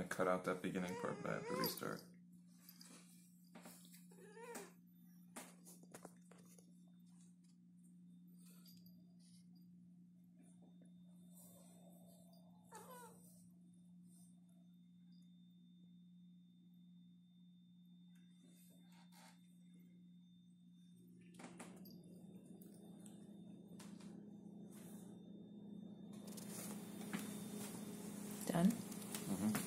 to cut out that beginning part, but I have to restart. Done? Mm-hmm.